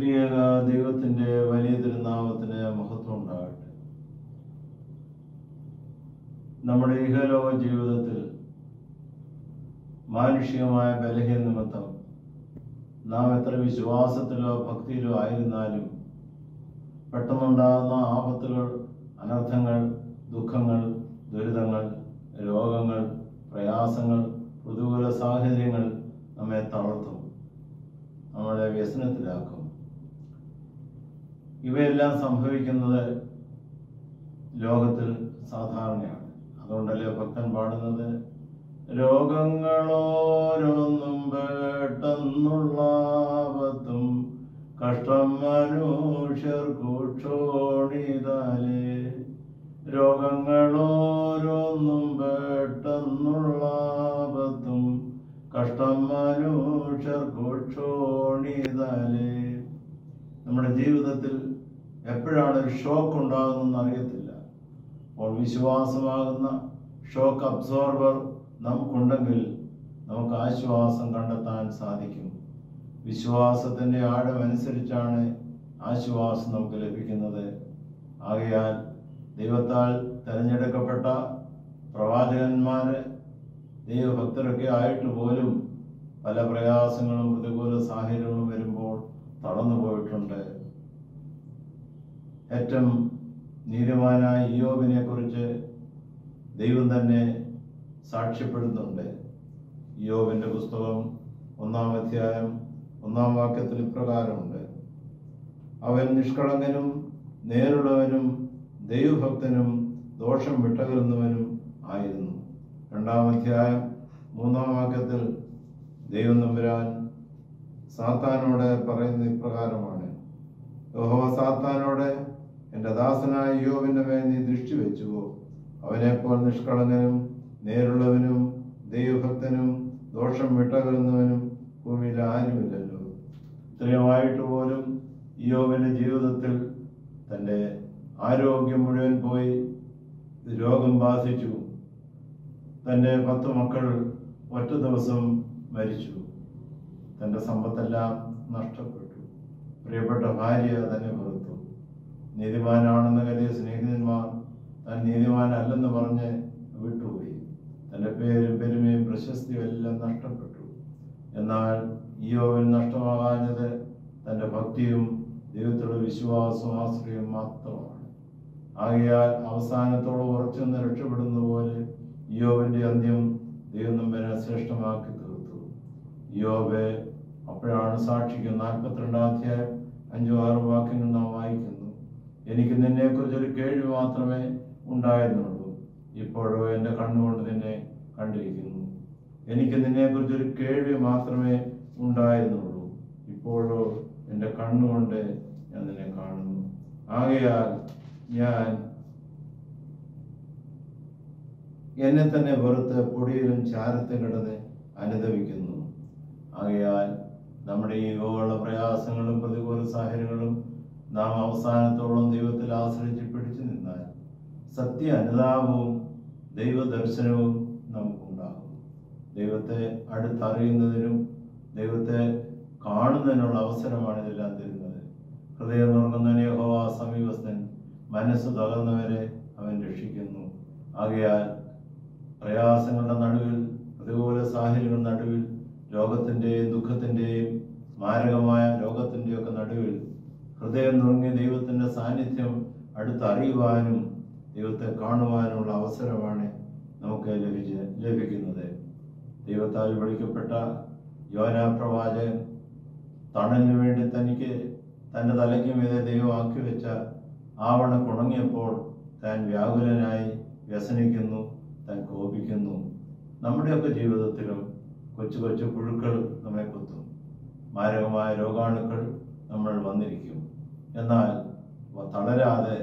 ത്രിയേക ദൈവത്തിന്റെ വലിയ തിരുനാമത്തിന് മഹത്വം ഉണ്ടാകട്ടെ. നമ്മുടെ ഇഹലോക ജീവിതത്തിൽ മാനുഷികമായ ബലഹീന നിമിത്തം നാം എത്ര വിശ്വാസത്തിലോ ഭക്തിയിലോ ആയിരുന്നാലും പെട്ടെന്നുണ്ടാകുന്ന ആപത്തുകൾ അനർത്ഥങ്ങൾ ദുഃഖങ്ങൾ ദുരിതങ്ങൾ രോഗങ്ങൾ പ്രയാസങ്ങൾ പ്രതികൂല സാഹചര്യങ്ങൾ നമ്മെ തളർത്തും. നമ്മളെ വ്യസനത്തിലാക്കും. ഇവയെല്ലാം സംഭവിക്കുന്നത് ലോകത്തിൽ സാധാരണയാണ്. അതുകൊണ്ടല്ലേ ഭക്തൻ പാടുന്നത്? രോഗങ്ങളോരോന്നും പെട്ടെന്നുള്ള ആപത്തും കഷ്ടം മനുഷ്യർ കൂക്ഷോണിതാലേ രോഗങ്ങളോരോന്നും പെട്ടെന്നുള്ള ആപത്തും കഷ്ടം മനുഷ്യർ കൂക്ഷോണിതാലേ നമ്മുടെ ജീവിതത്തിൽ എപ്പോഴാണ് ഒരു ഷോക്ക് ഉണ്ടാകുന്നതെന്ന് അറിയത്തില്ല. അപ്പോൾ വിശ്വാസമാകുന്ന ഷോക്ക് അബ്സോർബർ നമുക്കുണ്ടെങ്കിൽ നമുക്ക് ആശ്വാസം കണ്ടെത്താൻ സാധിക്കും. വിശ്വാസത്തിന്റെ ആഴമനുസരിച്ചാണ് ആശ്വാസം നമുക്ക് ലഭിക്കുന്നത്. ആകയാൽ ദൈവത്താൽ തിരഞ്ഞെടുക്കപ്പെട്ട പ്രവാചകന്മാർ ദൈവഭക്തരൊക്കെ ആയിട്ട് പോലും പല പ്രയാസങ്ങളും പ്രതികൂല സാഹചര്യങ്ങളും വരുമ്പോൾ തളർന്നു പോയിട്ടുണ്ട്. ഏറ്റവും നീതിമാനായ ഇയോബിനെ കുറിച്ച് ദൈവം തന്നെ സാക്ഷ്യപ്പെടുന്നുണ്ട്. ഇയോബിന്റെ പുസ്തകം ഒന്നാം അധ്യായം ഒന്നാം വാക്യത്തിൽ ഇപ്രകാരമുണ്ട്. അവൻ നിഷ്കളങ്കനും നേരുള്ളവനും ദൈവഭക്തനും ദോഷം വിട്ടകലുന്നവനും ആയിരുന്നു. രണ്ടാം അധ്യായം മൂന്നാം വാക്യത്തിൽ ദൈവം നമ്പുരാൻ സാത്താനോട് പറയുന്ന ഇപ്രകാരമാണ്. യഹോവ സാത്താനോട് എന്റെ ദാസനായ യോവിന്റെ മേൽ നീ ദൃഷ്ടി വെച്ചുവോ? അവനെപ്പോൾ നിഷ്കളങ്കനും നേരുള്ളവനും ദൈവഭക്തനും ദോഷം വിട്ടകലുന്നവനും ഭൂമിയിൽ ആരുമില്ലല്ലോ. ഇത്രയുമായിട്ട് പോലും യോവിന്റെ ജീവിതത്തിൽ തന്റെ ആരോഗ്യം മുഴുവൻ പോയി രോഗം ബാധിച്ചു. തന്റെ പത്ത് മക്കൾ ഒറ്റ ദിവസം മരിച്ചു. തന്റെ സമ്പത്തെല്ലാം നഷ്ടപ്പെട്ടു. പ്രിയപ്പെട്ട ഭാര്യ തന്നെ നീതിമാനാണെന്ന് കരുതിയ സ്നേഹിതന്മാർ താൻ നീതിമാനല്ലെന്ന് പറഞ്ഞ് വിട്ടുപോയി. തന്റെ പേരും പെരുമയും പ്രശസ്തിയും എല്ലാം നഷ്ടപ്പെട്ടു. എന്നാൽ ഈയോവൻ നഷ്ടമാകാഞ്ഞത് തന്റെ ഭക്തിയും ദൈവത്തിലുള്ള വിശ്വാസവും ആശ്രയം മാത്രമാണ്. ആകയാൽ അവസാനത്തോളം ഉറച്ചെന്ന് രക്ഷപ്പെടുന്ന പോലെ യോബിന്റെ അന്ത്യം ദൈവം നമ്മെ ശ്രേഷ്ഠമാക്കി തീർത്തു. യോബ് അപ്പോഴാണ് സാക്ഷിക്ക് നാൽപ്പത്തിരണ്ടാം അധ്യായം അഞ്ചു ആറ് വാക്യങ്ങൾ നാം വായിക്കുന്നു എനിക്ക് നിന്നെക്കുറിച്ച് ഒരു കേൾവി മാത്രമേ ഉണ്ടായിരുന്നുള്ളൂ. ഇപ്പോഴോ എന്റെ കണ്ണുകൊണ്ട് നിന്നെ കണ്ടിരിക്കുന്നു. എനിക്ക് നിന്നെക്കുറിച്ച് ഒരു കേൾവി മാത്രമേ ഉണ്ടായിരുന്നുള്ളൂ. ഇപ്പോഴോ എന്റെ കണ്ണുകൊണ്ട് ഞാൻ നിന്നെ കാണുന്നു. ആകയാൽ ഞാൻ എന്നെ തന്നെ വെറുത്ത് പൊടിയിലും ചാരത്തും കിടന്ന് അനുദവിക്കുന്നു. ആകയാൽ നമ്മുടെ ഈ യോഗമുള്ള പ്രയാസങ്ങളും പ്രതികൂല സാഹചര്യങ്ങളും നാം അവസാനത്തോളം ദൈവത്തിൽ ആശ്രയിച്ച് പിടിച്ചു നിന്നാൽ സത്യ അനുതാപവും ദൈവദർശനവും നമുക്കുണ്ടാകും. ദൈവത്തെ അടുത്തറിയുന്നതിനും ദൈവത്തെ കാണുന്നതിനുള്ള അവസരമാണ് ഇതെല്ലാം തരുന്നത്. ഹൃദയം നുറങ്ങുന്നവനെ യഹോവ സമീപസ്ഥൻ മനസ്സ് തകർന്നവരെ അവൻ രക്ഷിക്കുന്നു. ആകയാൽ പ്രയാസങ്ങളുടെ നടുവിൽ പ്രതികൂല സാഹചര്യങ്ങളുടെ നടുവിൽ രോഗത്തിന്റെയും ദുഃഖത്തിന്റെയും മാരകമായ രോഗത്തിന്റെയൊക്കെ നടുവിൽ ഹൃദയം നുറങ്ങി ദൈവത്തിന്റെ സാന്നിധ്യം അടുത്തറിയുവാനും ദൈവത്തെ കാണുവാനുമുള്ള അവസരമാണ് നമുക്ക് ലഭിച്ച് ലഭിക്കുന്നത്. ദൈവത്താൽ വിളിക്കപ്പെട്ട യോനാ പ്രവാചകൻ തണലിന് വേണ്ടി തനിക്ക് തന്റെ തലയ്ക്ക് മീതെ ദൈവം ആക്കി വെച്ച ആവണ കുണങ്ങിയപ്പോൾ താൻ വ്യാകുലനായി വ്യസനിക്കുന്നു താൻ കോപിക്കുന്നു. നമ്മുടെയൊക്കെ ജീവിതത്തിലും കൊച്ചു കൊച്ചു പുഴുക്കൾ നമ്മെ കൊത്തും. മാരകമായ രോഗാണുക്കൾ നമ്മൾ വന്നിരിക്കും. എന്നാൽ തളരാതെ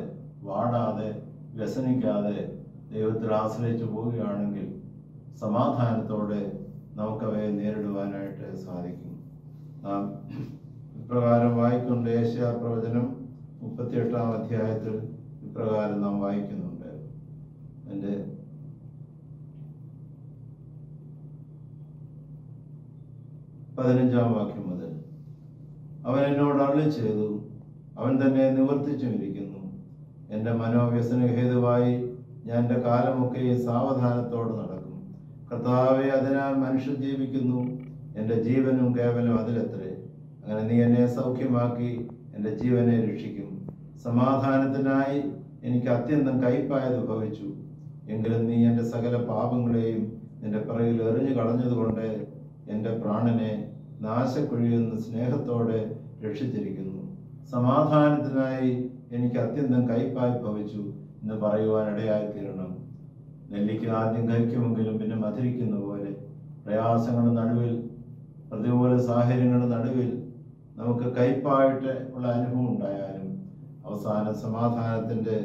വാടാതെ വ്യസനിക്കാതെ ദൈവത്തിൽ ആശ്രയിച്ചു പോവുകയാണെങ്കിൽ സമാധാനത്തോടെ നമുക്കവയെ നേരിടുവാനായിട്ട് സാധിക്കും. നാം ഇപ്രകാരം വായിക്കൊണ്ട് ഏഷ്യ പ്രവചനം മുപ്പത്തിയെട്ടാം അധ്യായത്തിൽ ഇപ്രകാരം നാം വായിക്കുന്നുണ്ട്. എന്റെ പതിനഞ്ചാം വാക്യം മുതൽ അവൻ എന്നോട് അള്ളി ചെയ്തു അവൻ തന്നെ നിവർത്തിച്ചും ഇരിക്കുന്നു എന്റെ മനോവ്യസന ഹേതുവായി ഞാൻ എന്റെ കാലമൊക്കെ സാവധാനത്തോടെ നടക്കും. കർത്താവെ അതിനാൽ മനുഷ്യൻ ജീവിക്കുന്നു. എന്റെ ജീവനും കേവലം അതിലെത്രേ. അങ്ങനെ നീ എന്നെ സൗഖ്യമാക്കി എന്റെ ജീവനെ രക്ഷിക്കും. സമാധാനത്തിനായി എനിക്ക് അത്യന്തം കയ്പായത് ഭവിച്ചു. എങ്കിലും നീ എന്റെ സകല പാപങ്ങളെയും നിന്റെ പിറകിൽ എറിഞ്ഞു കളഞ്ഞതുകൊണ്ട് എന്റെ പ്രാണനെ നാശക്കുഴിയെന്ന് സ്നേഹത്തോടെ രക്ഷിച്ചിരിക്കുന്നു. സമാധാനത്തിനായി എനിക്ക് അത്യന്തം കൈപ്പായി ഭവിച്ചു എന്ന് പറയുവാൻ ഇടയായിത്തീരണം നെല്ലിക്ക് ആദ്യം കഴിക്കുമെങ്കിലും പിന്നെ മധുരിക്കുന്ന പോലെ പ്രയാസങ്ങളുടെ നടുവിൽ പ്രതികൂല സാഹചര്യങ്ങളുടെ നടുവിൽ നമുക്ക് കയ്പായിട്ട് ഉള്ള അനുഭവം ഉണ്ടായാലും അവസാന സമാധാനത്തിന്റെ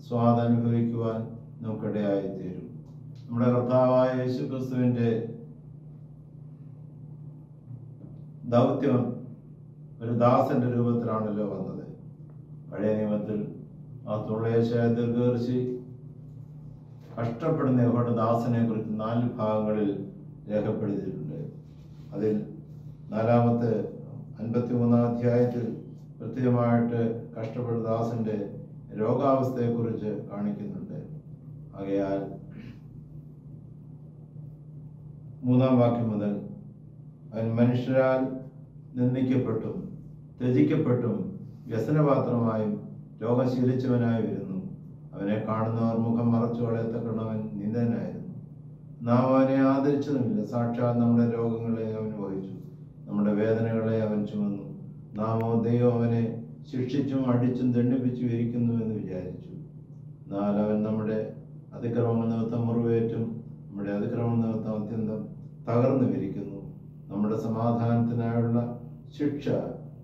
സ്വാദ് അനുഭവിക്കുവാൻ നമുക്കിടയായിത്തീരും നമ്മുടെ കർത്താവായ യേശു ക്രിസ്തുവിന്റെ ദൗത്യം ഒരു ദാസന്റെ രൂപത്തിലാണല്ലോ വന്നത്. പഴയ നിയമത്തിൽ ആ തുള്ളയശയത്തിൽ ദീർഘദർശി കഷ്ടപ്പെടുന്ന യഹോയുടെ ദാസനെ കുറിച്ച് നാല് ഭാഗങ്ങളിൽ രേഖപ്പെടുത്തിയിട്ടുണ്ട്. അതിൽ നാലാമത്തെ അൻപത്തി മൂന്നാം അധ്യായത്തിൽ കൃത്യമായിട്ട് കഷ്ടപ്പെടുന്ന ദാസന്റെ രോഗാവസ്ഥയെക്കുറിച്ച് കാണിക്കുന്നുണ്ട്. ആകയാൽ മൂന്നാം വാക്യം മുതൽ അവൻ മനുഷ്യരാൽ നിന്ദിക്കപ്പെട്ടും ത്യജിക്കപ്പെട്ടും വ്യസനപാത്രമായും രോഗം ശീലിച്ചവനായി വരുന്നു. അവനെ കാണുന്നവർ മുഖം മറച്ചു കളയത്തക്കണവൻ നിന്ദനായിരുന്നു. നാം അവനെ ആദരിച്ചതുമില്ല. സാക്ഷാൽ നമ്മുടെ രോഗങ്ങളെ അവൻ വഹിച്ചു. നമ്മുടെ വേദനകളെ അവൻ ചുമന്നു. നാമോ ദൈവം അവനെ ശിക്ഷിച്ചും അടിച്ചും ദണ്ഡിപ്പിച്ചും ഇരിക്കുന്നു എന്ന് വിചാരിച്ചു. എന്നാൽ അവൻ നമ്മുടെ അതിക്രമങ്ങൾ നിമിത്തം മുറിവേറ്റും നമ്മുടെ അതിക്രമം നിമിത്തം അത്യന്തം തകർന്നു വിരിക്കുന്നു നമ്മുടെ സമാധാനത്തിനായുള്ള ശിക്ഷ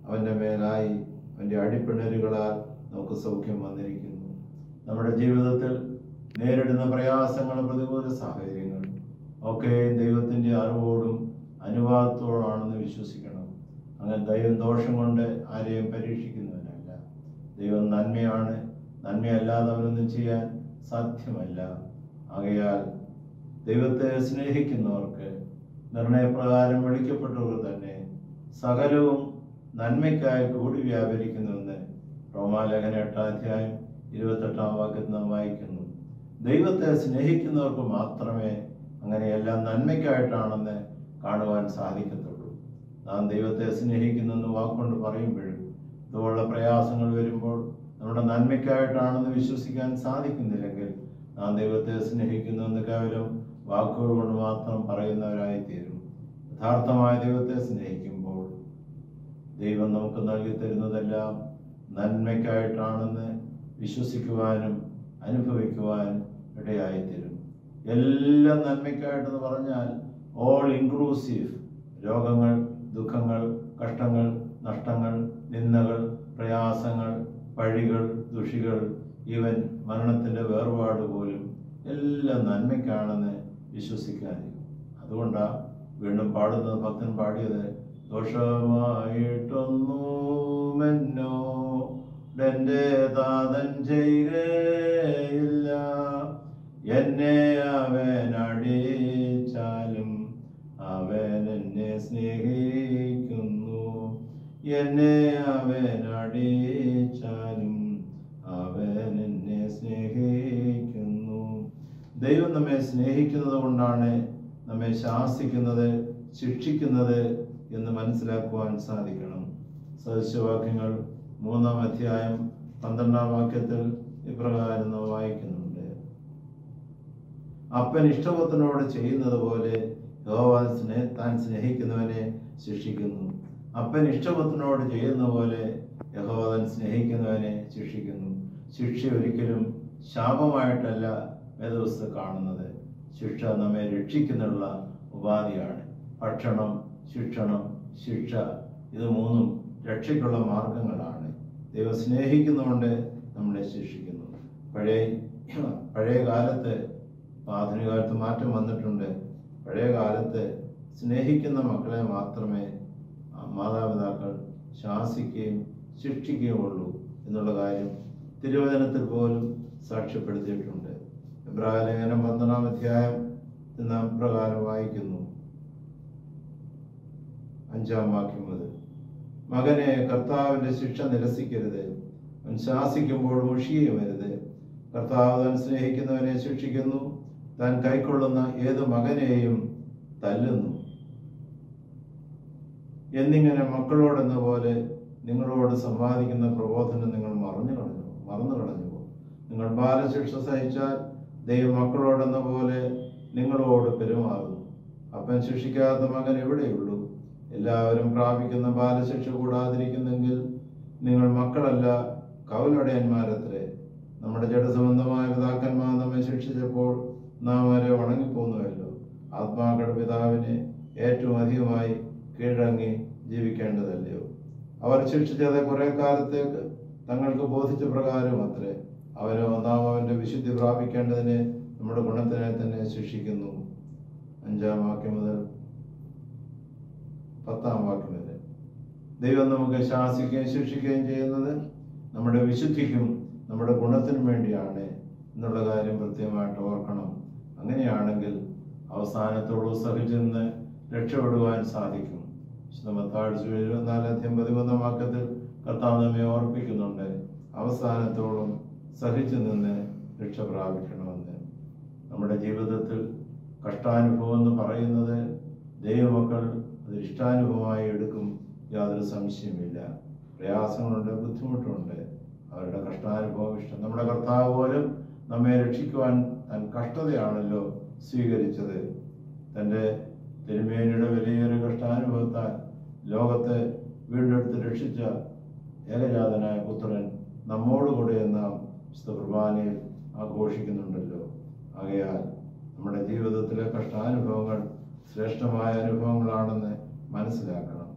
അവന്റെ മേലായി അവന്റെ അടിപ്പിണരുകളാൽ നമുക്ക് സൗഖ്യം വന്നിരിക്കുന്നു. നമ്മുടെ ജീവിതത്തിൽ നേരിടുന്ന പ്രയാസങ്ങൾ പ്രതികൂല സാഹചര്യങ്ങൾ ഒക്കെ ദൈവത്തിന്റെ അറിവോടും അനുവാദത്തോടാണെന്ന് വിശ്വസിക്കണം. അങ്ങനെ ദൈവം ദോഷം കൊണ്ട് ആരെയും പരീക്ഷിക്കുന്നവനല്ല. ദൈവം നന്മയാണ്. നന്മയല്ലാതെ അവനൊന്നും ചെയ്യാൻ സാധ്യമല്ല. ആകയാൽ ദൈവത്തെ സ്നേഹിക്കുന്നവർക്ക് നിർണയപ്രകാരം വിളിക്കപ്പെട്ടവർ തന്നെ സകലവും നന്മയ്ക്കായി കൂടി വ്യാപരിക്കുന്നുവെന്ന് റോമാലേഖന എട്ടാം അധ്യായം ഇരുപത്തെട്ടാം വാക്യത്തിൽ നാം വായിക്കുന്നു. ദൈവത്തെ സ്നേഹിക്കുന്നവർക്ക് മാത്രമേ അങ്ങനെയെല്ലാം നന്മയ്ക്കായിട്ടാണെന്ന് കാണുവാൻ സാധിക്കത്തുള്ളൂ. നാം ദൈവത്തെ സ്നേഹിക്കുന്നെന്ന് വാക്കുകൊണ്ട് പറയുമ്പോഴും ഇതുപോലുള്ള പ്രയാസങ്ങൾ വരുമ്പോൾ നമ്മുടെ നന്മയ്ക്കായിട്ടാണെന്ന് വിശ്വസിക്കാൻ സാധിക്കുന്നില്ലെങ്കിൽ നാം ദൈവത്തെ സ്നേഹിക്കുന്നു എന്ന് കേവലം വാക്കുകൾ കൊണ്ട് മാത്രം പറയുന്നവരായി തീരും യഥാർത്ഥമായ ദൈവത്തെ സ്നേഹിക്കുമ്പോൾ ദൈവം നമുക്ക് നൽകി തരുന്നതെല്ലാം നന്മയ്ക്കായിട്ടാണെന്ന് വിശ്വസിക്കുവാനും അനുഭവിക്കുവാനും ഇടയായിത്തീരും. എല്ലാം നന്മയ്ക്കായിട്ടെന്ന് പറഞ്ഞാൽ ഓൾ ഇൻക്ലൂസീവ് രോഗങ്ങൾ ദുഃഖങ്ങൾ കഷ്ടങ്ങൾ നഷ്ടങ്ങൾ നിന്ദകൾ പ്രയാസങ്ങൾ പഴികൾ ദുഷികൾ ഇവൻ മരണത്തിന്റെ വേർപാട് പോലും എല്ലാം നന്മയ്ക്കാണെന്ന് വിശ്വസിക്കാൻ അതുകൊണ്ടാണ് വീണ്ടും പാടുന്നത് ഭക്തൻ പാടിയത് ദോഷമായിട്ടൊന്നുമെന്നോ എന്റെ താതൻ ചെയ്യുകയില്ല എന്നെ അവൻ അടിച്ചാലും അവൻ എന്നെ സ്നേഹിക്കുന്നു. എന്നെ അവൻ അടിച്ചാലും അവൻ എന്നെ സ്നേഹിക്കുന്നു. ദൈവം നമ്മെ സ്നേഹിക്കുന്നത് കൊണ്ടാണ് നമ്മെ ശാസിക്കുന്നത്. ശിക്ഷിക്കുന്നത് എന്ന് മനസ്സിലാക്കുവാൻ സാധിക്കണം. സദൃശ്യവാക്യങ്ങൾ മൂന്നാം അധ്യായം പന്ത്രണ്ടാം വാക്യത്തിൽ ഇപ്രകാരം വായിക്കുന്നുണ്ട്. അപ്പൻ ഇഷ്ടപത്തിനോട് ചെയ്യുന്നത് പോലെ താൻ സ്നേഹിക്കുന്നവനെ ശിക്ഷിക്കുന്നു. അപ്പൻ ഇഷ്ടപത്തിനോട് ചെയ്യുന്ന പോലെ യഹോവ സ്നേഹിക്കുന്നവനെ ശിക്ഷിക്കുന്നു. ശിക്ഷ ഒരിക്കലും ശാപമായിട്ടല്ല വേദവസ്തു കാണുന്നത്. ശിക്ഷ നമ്മെ രക്ഷിക്കുന്നുള്ള ഉപാധിയാണ്. ഭക്ഷണം ശിക്ഷണം ശിക്ഷ ഇത് മൂന്നും രക്ഷയ്ക്കുള്ള മാർഗങ്ങളാണ്. ദൈവം സ്നേഹിക്കുന്നതുകൊണ്ട് നമ്മളെ ശിക്ഷിക്കുന്നു. പഴയ പഴയ കാലത്ത് ആധുനിക കാലത്ത് മാറ്റം വന്നിട്ടുണ്ട്. പഴയ കാലത്ത് സ്നേഹിക്കുന്ന മക്കളെ മാത്രമേ മാതാപിതാക്കൾ ശാസിക്കുകയും ശിക്ഷിക്കുകയും ഉള്ളൂ എന്നുള്ള കാര്യം തിരുവചനത്തിൽ പോലും സാക്ഷ്യപ്പെടുത്തിയിട്ടുണ്ട്. എബ്രാഹിം ലേഖനം പന്ത്രണ്ടാം അധ്യായം നാം പ്രകാരം വായിക്കുന്നു. അഞ്ചാം വാക്യം മുതൽ. മകനെ കർത്താവിന്റെ ശിക്ഷ നിരസിക്കരുത്. അവൻ ശാസിക്കുമ്പോൾ മുഷിയുമരുത് കർത്താവ് താൻ സ്നേഹിക്കുന്നവനെ ശിക്ഷിക്കുന്നു. താൻ കൈക്കൊള്ളുന്ന ഏത് മകനെയും തല്ലുന്നു. എന്നിങ്ങനെ മക്കളോടെന്ന പോലെ നിങ്ങളോട് സംവാദിക്കുന്ന പ്രബോധനം നിങ്ങൾ മറഞ്ഞു കളഞ്ഞു മറന്നു കളഞ്ഞു നിങ്ങൾ ബാലശിക്ഷ സഹിച്ചാൽ ദൈവം മക്കളോടെന്ന പോലെ നിങ്ങളോട് പെരുമാറുന്നു. അപ്പൻ ശിക്ഷിക്കാത്ത മകൻ എവിടെയുള്ളൂ? എല്ലാവരും പ്രാപിക്കുന്ന ബാലശിക്ഷ കൂടാതിരിക്കുന്നെങ്കിൽ നിങ്ങൾ മക്കളല്ല കൗലടയന്മാരത്രേ. നമ്മുടെ ജഡസംബന്ധമായ പിതാക്കന്മാർ നമ്മെ ശിക്ഷിച്ചപ്പോൾ നാം അവരെ വണങ്ങിപ്പോന്നുവല്ലോ. ആത്മാക്കളുടെ പിതാവിനെ ഏറ്റവും അധികമായി കീഴടങ്ങി ജീവിക്കേണ്ടതല്ലയോ? അവർ ശിക്ഷിച്ചത് കുറെ കാലത്തേക്ക് തങ്ങൾക്ക് ബോധിച്ച പ്രകാരം അത്രേ അവനോ നാം അവന്റെ വിശുദ്ധി പ്രാപിക്കേണ്ടതിന് നമ്മുടെ ഗുണത്തിനെ തന്നെ ശിക്ഷിക്കുന്നു. അഞ്ചാം വാക്യം മുതൽ പത്താം വാക്യം വരെ ദൈവം നമുക്ക് ശാസിക്കുകയും ശിക്ഷിക്കുകയും ചെയ്യുന്നത് നമ്മുടെ വിശുദ്ധിക്കും നമ്മുടെ ഗുണത്തിനും വേണ്ടിയാണ് എന്നുള്ള കാര്യം പ്രത്യേകമായിട്ട് ഓർക്കണം. അങ്ങനെയാണെങ്കിൽ അവസാനത്തോട് നിന്ന് രക്ഷപ്പെടുവാൻ സാധിക്കും. വിശുദ്ധമത്താഴ്ച എഴുപത്തിനാലാദ്യം പതിമൂന്നാം വാക്യത്തിൽ കർത്താവ് നമ്മെ ഓർപ്പിക്കുന്നുണ്ട്. അവസാനത്തോളം സഹിച്ചു നിന്ന് രക്ഷ പ്രാപിക്കണമെന്ന്. നമ്മുടെ ജീവിതത്തിൽ കഷ്ടാനുഭവം എന്ന് പറയുന്നത് ദൈവമക്കൾ ഇഷ്ടാനുഭവമായി എടുക്കും യാതൊരു സംശയമില്ല പ്രയാസങ്ങളുണ്ട് ബുദ്ധിമുട്ടുണ്ട് അവരുടെ കഷ്ടാനുഭവം ഇഷ്ടം. നമ്മുടെ കർത്താവ് പോലും നമ്മെ രക്ഷിക്കുവാൻ താൻ കഷ്ടതയാണല്ലോ സ്വീകരിച്ചത്. തന്റെ തിരുമേനിയുടെ വലിയൊരു കഷ്ടാനുഭവത്താൽ ലോകത്തെ വീണ്ടെടുത്ത് രക്ഷിച്ച ഏകജാതനായ പുത്രൻ നമ്മോടുകൂടെ നാം കുർബാനയിൽ ആഘോഷിക്കുന്നുണ്ടല്ലോ. ആകയാൽ നമ്മുടെ ജീവിതത്തിലെ കഷ്ടാനുഭവങ്ങൾ ശ്രേഷ്ഠമായ അനുഭവങ്ങളാണെന്ന് മനസ്സിലാക്കണം.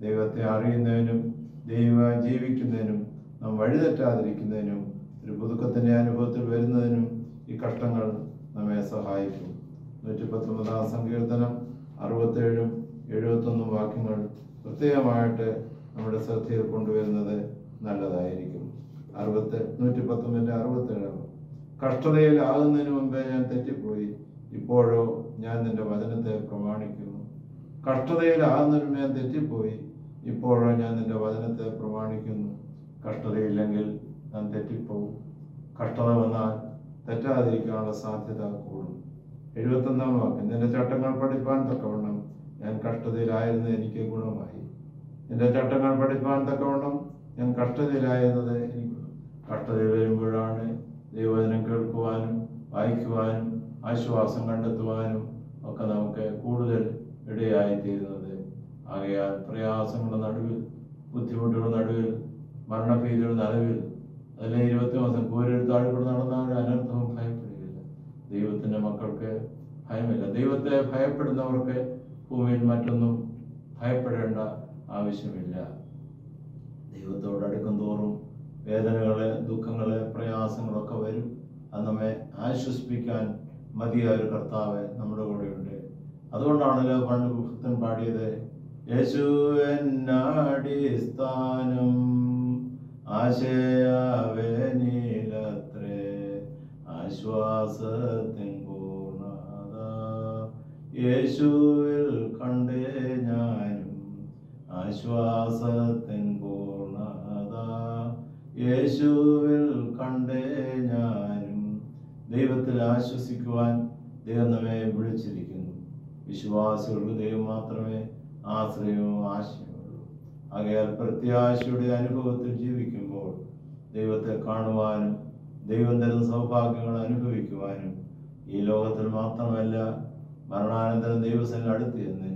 ദൈവത്തെ അറിയുന്നതിനും ദൈവമായി ജീവിക്കുന്നതിനും നാം വഴിതെറ്റാതിരിക്കുന്നതിനും ഒരു പുതുക്കത്തിന്റെ അനുഭവത്തിൽ വരുന്നതിനും ഈ കഷ്ടങ്ങൾ നമ്മെ സഹായിക്കും. നൂറ്റി പത്തൊമ്പതാം സങ്കീർത്തനം അറുപത്തേഴും എഴുപത്തൊന്നും വാക്യങ്ങൾ പ്രത്യേകമായിട്ട് നമ്മുടെ ശ്രദ്ധയിൽ കൊണ്ടുവരുന്നത് നല്ലതായിരിക്കും. അറുപത്തി നൂറ്റി പത്തൊമ്പതിന്റെ അറുപത്തേഴാം കഷ്ടതയിൽ ആകുന്നതിന് മുമ്പേ ഞാൻ തെറ്റിപ്പോയി. ഇപ്പോഴോ ഞാൻ നിന്റെ വചനത്തെ പ്രമാണിക്കുന്നു കഷ്ടതയിൽ ആകുന്നതിന് ഞാൻ തെറ്റിപ്പോയി. ഇപ്പോഴോ ഞാൻ നിന്റെ വചനത്തെ പ്രമാണിക്കുന്നു. കഷ്ടതയില്ലെങ്കിൽ ഞാൻ തെറ്റിപ്പോവും. കഷ്ടത വന്നാൽ തെറ്റാതിരിക്കാനുള്ള സാധ്യത കൂടും. എഴുപത്തൊന്നാം വാക്യം. നിന്റെ ചട്ടങ്ങൾ പഠിപ്പാൻ തക്കവണ്ണം ഞാൻ കഷ്ടതയിലായിരുന്നത് എനിക്ക് ഗുണമായി. നിന്റെ ചട്ടങ്ങൾ പഠിപ്പാൻ തക്കവണ്ണം ഞാൻ കഷ്ടതയിലായിരുന്നത് എനിക്ക് കഷ്ടതയിൽ വരുമ്പോഴാണ് ദൈവവചനം കേൾക്കുവാനും വായിക്കുവാനും ആശ്വാസം കണ്ടെത്തുവാനും ഒക്കെ നമുക്ക് കൂടുതൽ ഇടയായി തീരുന്നത് ആകയാൽ പ്രയാസങ്ങളുടെ നടുവിൽ ബുദ്ധിമുട്ടുകളുടെ നടുവിൽ മരണഭീതിയുടെ നടുവിൽ അതിലെ ഇരുപത്തി മാസം നടന്ന നടന്നാൽ അനർത്ഥവും ഭയപ്പെടുകയില്ല. ദൈവത്തിന്റെ മക്കൾക്ക് ഭയമില്ല. ദൈവത്തെ ഭയപ്പെടുന്നവർക്ക് ഭൂമിയിൽ മറ്റൊന്നും ഭയപ്പെടേണ്ട ആവശ്യമില്ല. ദൈവത്തോട് അടുക്കും തോറും വേദനകൾ ദുഃഖങ്ങൾ പ്രയാസങ്ങളൊക്കെ വരും. അത് നമ്മെ ആശ്വസിപ്പിക്കാൻ മതിയായ ഒരു കർത്താവ് നമ്മുടെ കൂടെയുണ്ട്. അതുകൊണ്ടാണല്ലോ പണ്ട് ഭക്തൻ പാടിയത് യേശു എന്നാടിസ്ഥാനം ആശയാവേനിലത്രേ ആശ്വാസത്തിൻ പൂർണത യേശുവിൽ കണ്ടേ ഞാനും ആശ്വാസത്തിൻ പൂർണത യേശുവിൽ കണ്ടേ ഞാനും ദൈവത്തിൽ ആശ്വസിക്കുവാൻ ദൈവം നമ്മെ വിളിച്ചിരിക്കുന്നു. വിശ്വാസികൾക്ക് ദൈവം മാത്രമേ ആശ്രയവും ആശയമുള്ളൂ. ആകയാൽ പ്രത്യാശയുടെ അനുഭവത്തിൽ ജീവിക്കുമ്പോൾ ദൈവത്തെ കാണുവാനും ദൈവം തരുന്ന സൗഭാഗ്യങ്ങൾ അനുഭവിക്കുവാനും ഈ ലോകത്തിൽ മാത്രമല്ല മരണാനന്തരം ദൈവസേന അടുത്ത് ചെന്ന്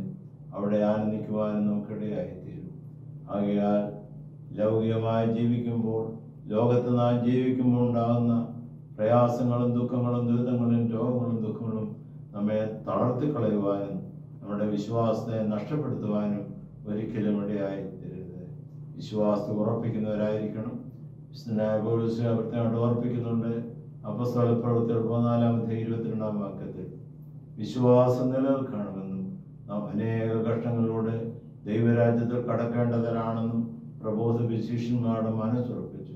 അവിടെ ആനന്ദിക്കുവാനും നമുക്കിടയായിത്തീരും. ആകയാൽ ലൗകികമായി ജീവിക്കുമ്പോൾ ലോകത്ത് നാം ജീവിക്കുമ്പോൾ ഉണ്ടാകുന്ന പ്രയാസങ്ങളും ദുഃഖങ്ങളും ദുരിതങ്ങളും രോഗങ്ങളും ദുഃഖങ്ങളും നമ്മെ കളയുവാനും നമ്മുടെ വിശ്വാസത്തെ നഷ്ടപ്പെടുത്തുവാനും ഒരിക്കലും ഇടയായി തരരുത്. വിശ്വാസത്തെ ഉറപ്പിക്കുന്നവരായിരിക്കണം. വിശുദ്ധനായ ഉറപ്പിക്കുന്നുണ്ട് അപ്പസ്തല പ്രവൃത്തികൾ പതിനാലാമത്തെ ഇരുപത്തിരണ്ടാം വാക്യത്തിൽ. വിശ്വാസം നിലനിൽക്കണമെന്നും നാം അനേക കഷ്ടങ്ങളിലൂടെ ദൈവരാജ്യത്തിൽ കടക്കേണ്ടവരാണെന്നും പ്രബോധ വിശേഷന്മാരുടെ മനസ്സുറപ്പിച്ചു.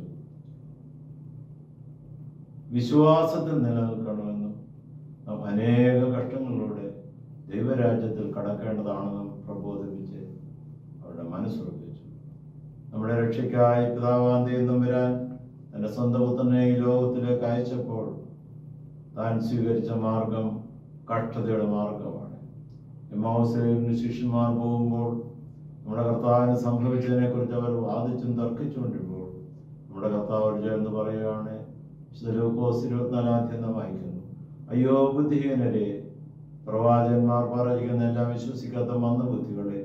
വിശ്വാസത്തിൽ നിലനിൽക്കണമെന്നും അനേക കഷ്ടങ്ങളിലൂടെ ദൈവരാജ്യത്തിൽ കടക്കേണ്ടതാണെന്നും പ്രബോധിപ്പിച്ച് അവരുടെ മനസ്സുറപ്പിച്ചു നമ്മുടെ രക്ഷയ്ക്കായി പിതാവാന്തി എന്നും വരാൻ തന്റെ സ്വന്തം പുത്രനെ ഈ ലോകത്തിലേക്ക് അയച്ചപ്പോൾ താൻ സ്വീകരിച്ച മാർഗം കഷ്ടതയുടെ മാർഗമാണ്. എമ്മാവസേവിന് ശിഷ്യന്മാർ പോകുമ്പോൾ നമ്മുടെ കർത്താവിന് സംഭവിച്ചതിനെ കുറിച്ച് അവർ വാദിച്ചും തർക്കിച്ചുകൊണ്ടിരുമ്പോൾ നമ്മുടെ കർത്താവ് ചേർന്ന് പറയുകയാണ് ഇരുപത്തിനാലാം തീയതി വായിക്കുന്നു. അയ്യോ ബുദ്ധിഹീനരെ. പ്രവാചകന്മാർ പറഞ്ഞിരിക്കുന്ന എല്ലാം വിശ്വസിക്കാത്ത മന്ദബുദ്ധികളെ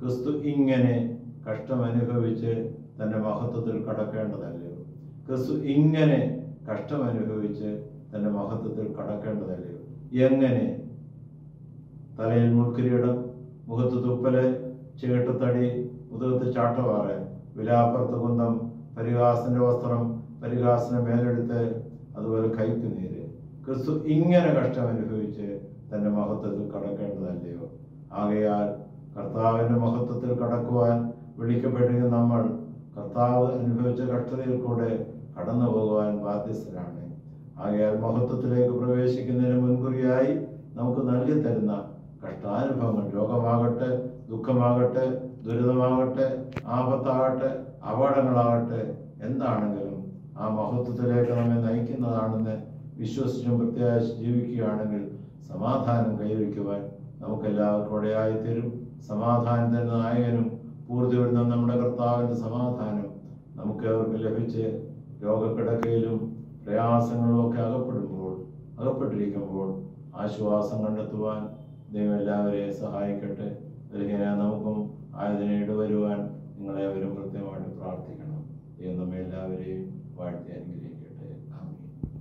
ക്രിസ്തു ഇങ്ങനെ കഷ്ടം അനുഭവിച്ച് തന്റെ മഹത്വത്തിൽ കടക്കേണ്ടതല്ലയോ? ക്രിസ്തു ഇങ്ങനെ കഷ്ടം അനുഭവിച്ച് തന്റെ മഹത്വത്തിൽ കടക്കേണ്ടതല്ലയോ? എങ്ങനെ? തലയിൽ മുൾക്കിരീടം മുഖത്ത് തുപ്പൽ ചേട്ടത്തടി മുതുകത്ത് ചാട്ടവാറ് വിലാപ്പുറത്ത് കുന്തം പരിഹാസന്റെ വസ്ത്രം പരിഹാസന മേലെടുത്ത് അതുപോലെ കൈക്ക് ക്രിസ്തു ഇങ്ങനെ കഷ്ടം അനുഭവിച്ച് തന്റെ മഹത്വത്തിൽ കടക്കേണ്ടതല്ലയോ? ആകയാൽ കർത്താവിന്റെ മഹത്വത്തിൽ കടക്കുവാൻ വിളിക്കപ്പെട്ടിരിക്കുന്ന നമ്മൾ കർത്താവ് അനുഭവിച്ച കഷ്ടതയിൽ കൂടെ കടന്നു പോകുവാൻ ബാധ്യസ്ഥരാണ്. ആകയാൽ മഹത്വത്തിലേക്ക് പ്രവേശിക്കുന്നതിന് മുൻകുറിയായി നമുക്ക് നൽകി തരുന്ന കഷ്ടാനുഭവങ്ങൾ രോഗമാകട്ടെ ദുഃഖമാകട്ടെ ദുരിതമാകട്ടെ ആപത്താകട്ടെ അപകടങ്ങളാകട്ടെ എന്താണെങ്കിലും ആ മഹത്വത്തിലേക്ക് നമ്മെ നയിക്കുന്നതാണെന്ന് വിശ്വസിച്ചും പ്രത്യാശ ജീവിക്കുകയാണെങ്കിൽ സമാധാനം കൈവരിക്കുവാൻ നമുക്കെല്ലാവർക്കും ഇടയായി തരും സമാധാനത്തിന്റെ നായകനും പൂർത്തി വരുന്ന നമ്മുടെ കർത്താവിന്റെ സമാധാനം നമുക്ക് അവർക്ക് ലഭിച്ച് രോഗക്കിടക്കയിലും പ്രയാസങ്ങളിലും ഒക്കെ അകപ്പെടുമ്പോൾ അകപ്പെട്ടിരിക്കുമ്പോൾ ആശ്വാസം കണ്ടെത്തുവാൻ ദൈവം എല്ലാവരെയും സഹായിക്കട്ടെ. അല്ലെങ്കിൽ നമുക്കും ആയതിനെ ഇടവരുവാൻ നിങ്ങളെ അവരും കൃത്യമായിട്ട് പ്രാർത്ഥിക്കണം. ദൈവം നമ്മെ എല്ലാവരെയും വാഴ്ത്തി അനുഗ്രഹിക്കട്ടെ